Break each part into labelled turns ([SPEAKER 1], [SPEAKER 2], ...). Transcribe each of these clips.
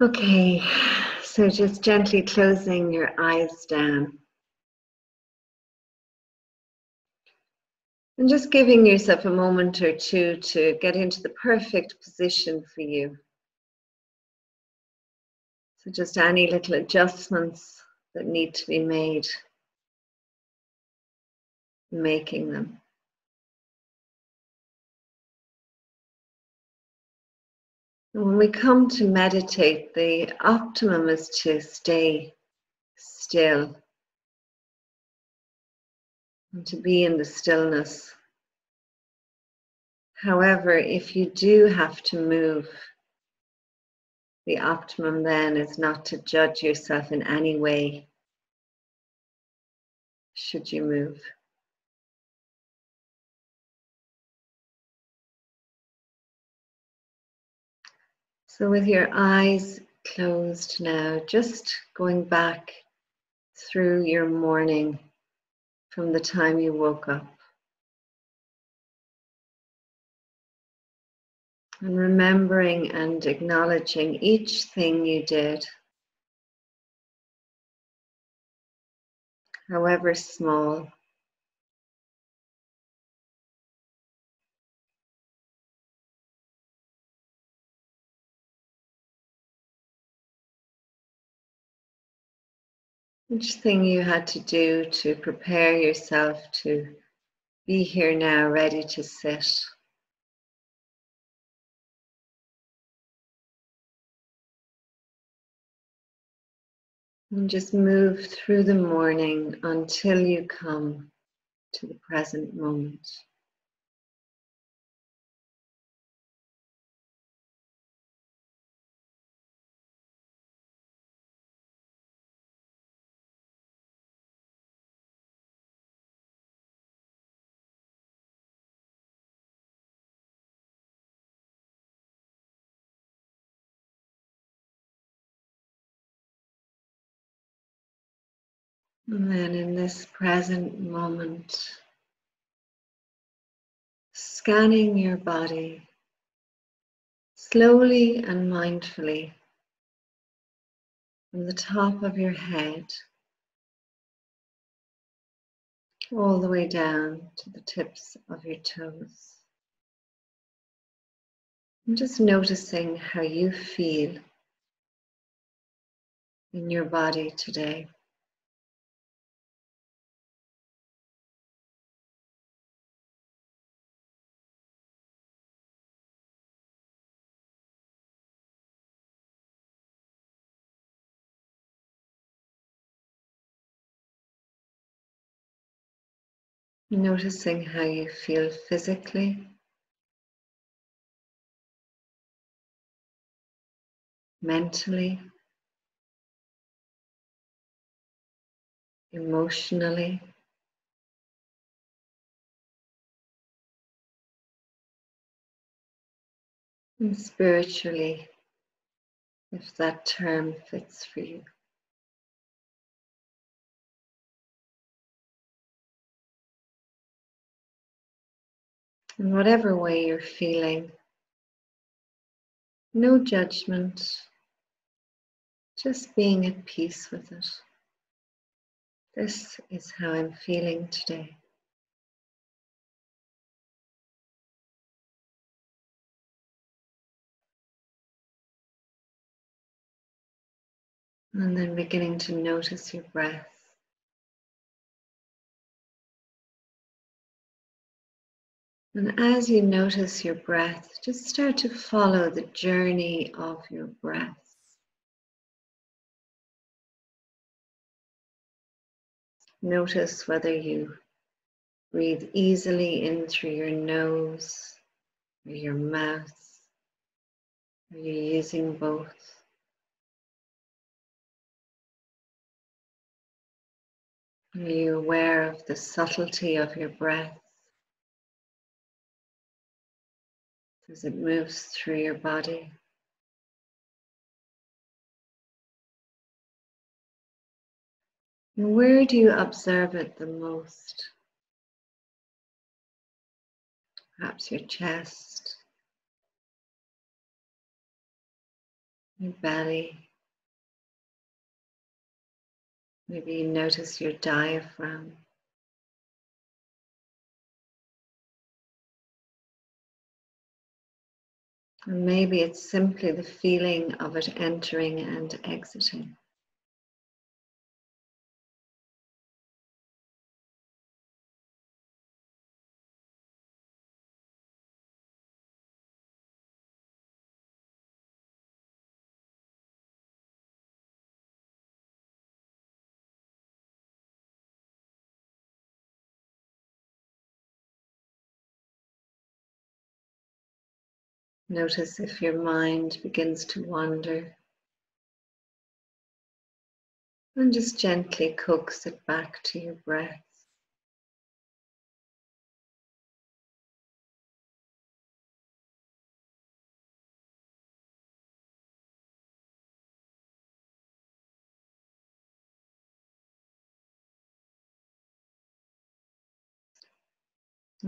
[SPEAKER 1] Okay, so just gently closing your eyes down. And just giving yourself a moment or two to get into the perfect position for you. So, just any little adjustments that need to be made, making them. When we come to meditate, the optimum is to stay still and to be in the stillness. However, if you do have to move, the optimum then is not to judge yourself in any way should you move. So, with your eyes closed now, just going back through your morning from the time you woke up. And remembering and acknowledging each thing you did, however small. Each thing you had to do to prepare yourself to be here now, ready to sit. And just move through the morning until you come to the present moment. And then in this present moment, scanning your body slowly and mindfully from the top of your head all the way down to the tips of your toes. And just noticing how you feel in your body today. Noticing how you feel physically, mentally, emotionally. And spiritually, if that term fits for you. In whatever way you're feeling. No judgment, just being at peace with it. This is how I'm feeling today. And then beginning to notice your breath. And as you notice your breath, just start to follow the journey of your breath. Notice whether you breathe easily in through your nose or your mouth. Are you using both? Are you aware of the subtlety of your breath? As it moves through your body. Where do you observe it the most? Perhaps your chest, your belly. Maybe you notice your diaphragm. Maybe it's simply the feeling of it entering and exiting. Notice if your mind begins to wander. And just gently coax it back to your breath.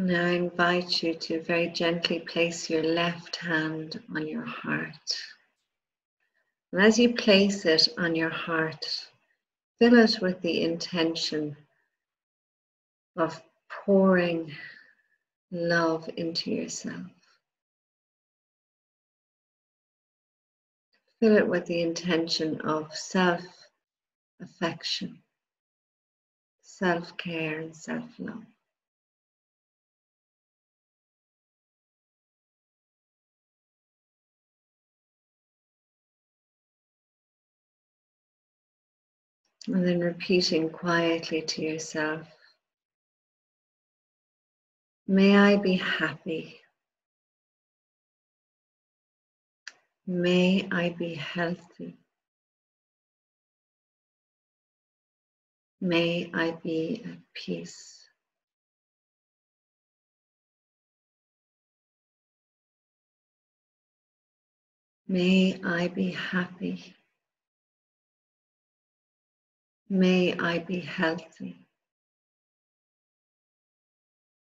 [SPEAKER 1] Now I invite you to very gently place your left hand on your heart. And as you place it on your heart, fill it with the intention of pouring love into yourself. Fill it with the intention of self affection, self care, and self love. And then repeating quietly to yourself May I be happy. May I be healthy. May I be at peace. May I be happy. May I be healthy.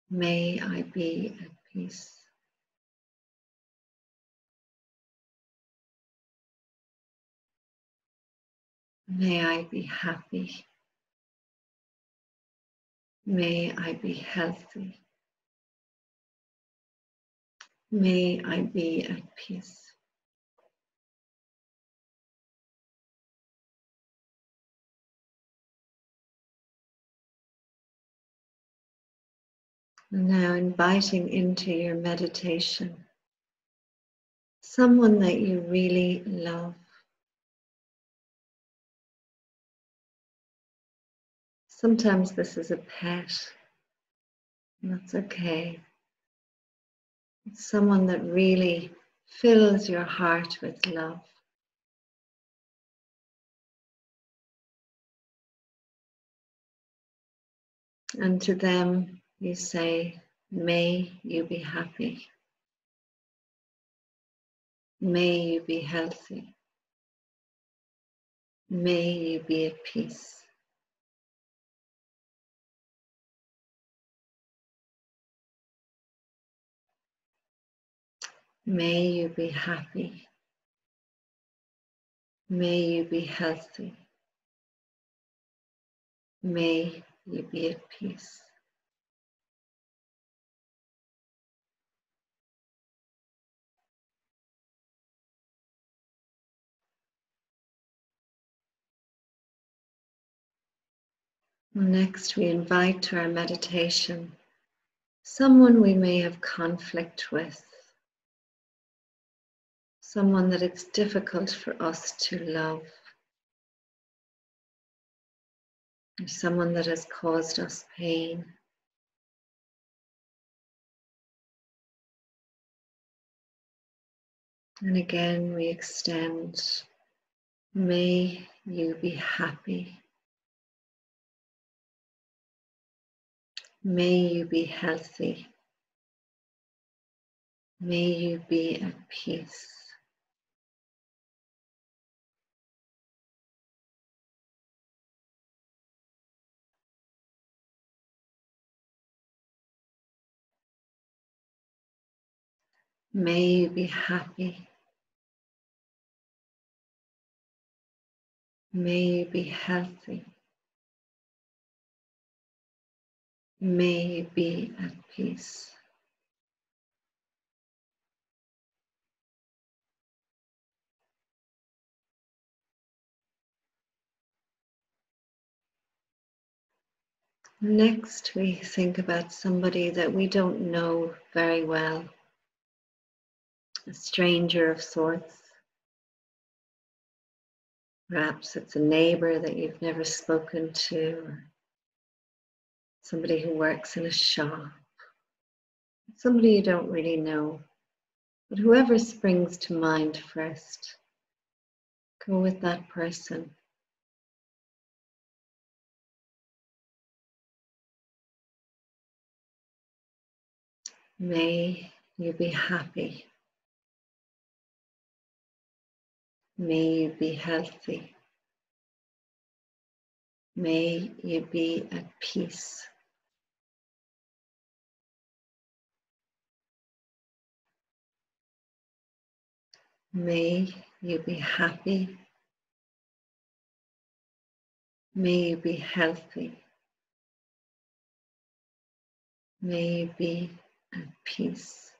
[SPEAKER 1] May I be at peace. May I be happy. May I be healthy. May I be at peace. Now inviting into your meditation someone that you really love. Sometimes this is a pet, that's okay. Someone that really fills your heart with love. And to them, you say, May you be happy. May you be healthy. May you be at peace. May you be happy. May you be healthy. May you be at peace. Next, we invite to our meditation someone we may have conflict with, someone that it's difficult for us to love, or someone that has caused us pain. And again, we extend, may you be happy. May you be healthy. May you be at peace. May you be happy. May you be healthy. May be at peace. Next, we think about somebody that we don't know very well, a stranger of sorts. Perhaps it's a neighbor that you've never spoken to, somebody who works in a shop, somebody you don't really know. But whoever springs to mind first, go with that person. May you be happy. May you be healthy. May you be at peace. May you be happy. May you be healthy. May you be at peace.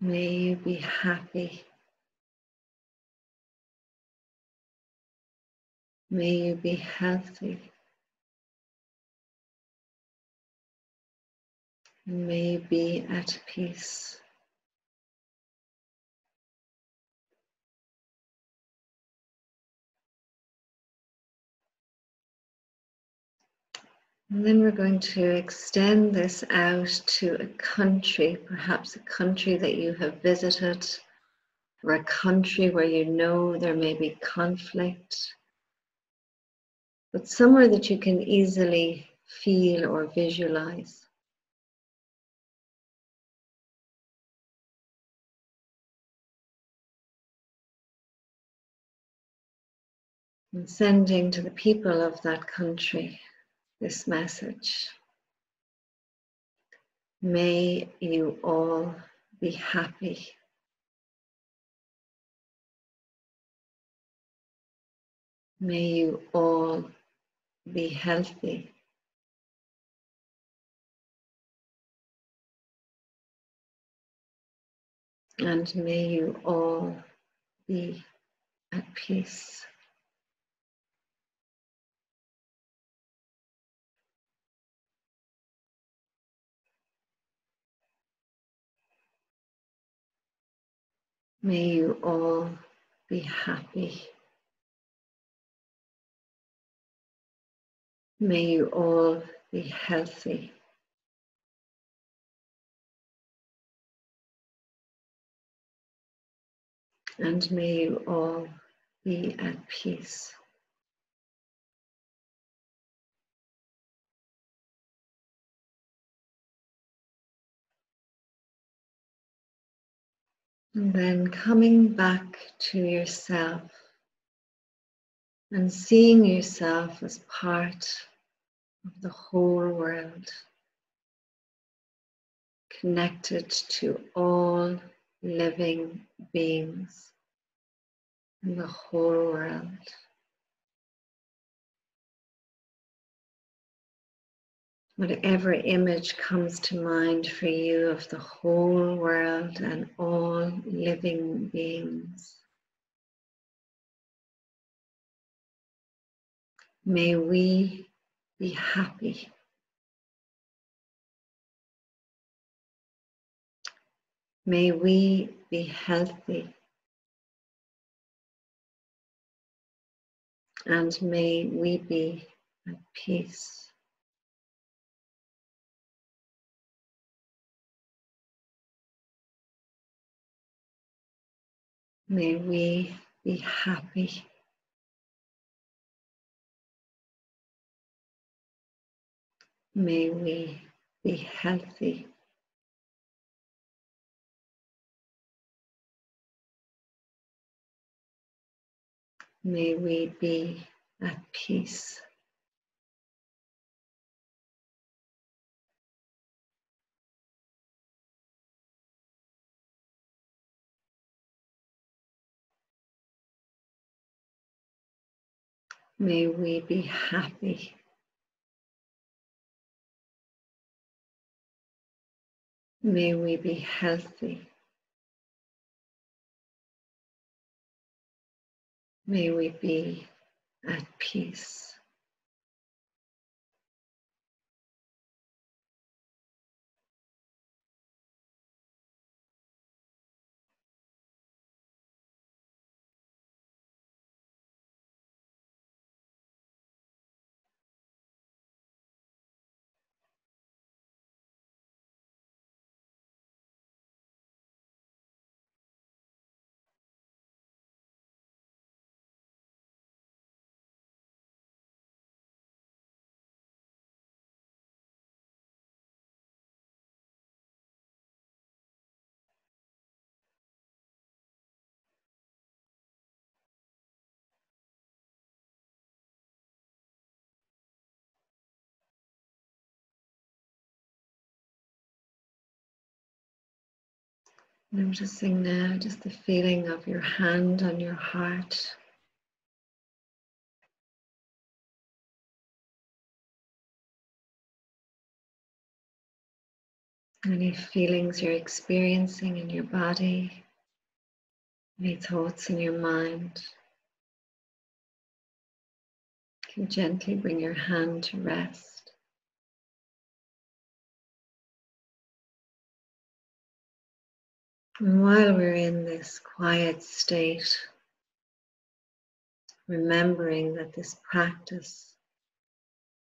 [SPEAKER 1] May you be happy. May you be healthy. May you be at peace. And then we're going to extend this out to a country, perhaps a country that you have visited, or a country where you know there may be conflict, but somewhere that you can easily feel or visualize. And sending to the people of that country this message. May you all be happy. May you all be healthy. And may you all be at peace. May you all be happy. May you all be healthy. And may you all be at peace. And then coming back to yourself and seeing yourself as part of the whole world, connected to all living beings in the whole world. whatever image comes to mind for you of the whole world and all living beings. May we be happy. May we be healthy. And may we be at peace. May we be happy. May we be healthy. May we be at peace. May we be happy. May we be healthy. May we be at peace. Noticing now just the feeling of your hand on your heart. Any feelings you're experiencing in your body, any thoughts in your mind. You can gently bring your hand to rest. And while we're in this quiet state, remembering that this practice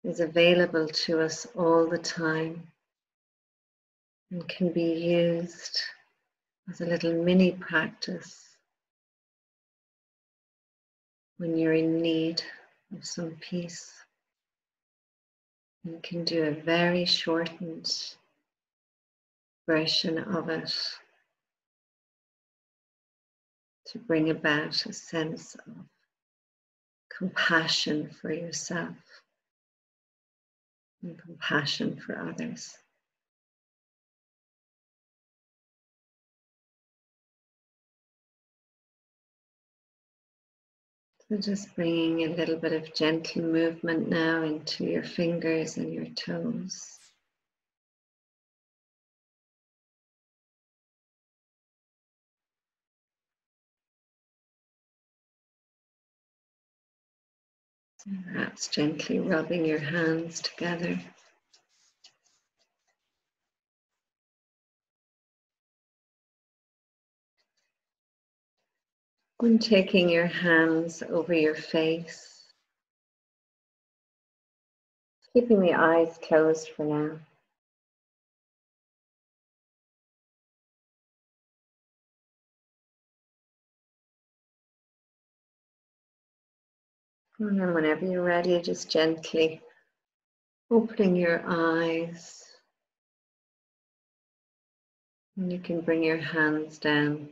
[SPEAKER 1] is available to us all the time and can be used as a little mini practice when you're in need of some peace. You can do a very shortened version of it to bring about a sense of compassion for yourself and compassion for others. So just bringing a little bit of gentle movement now into your fingers and your toes. Perhaps gently rubbing your hands together. And taking your hands over your face, keeping the eyes closed for now. And then whenever you're ready, just gently opening your eyes. And you can bring your hands down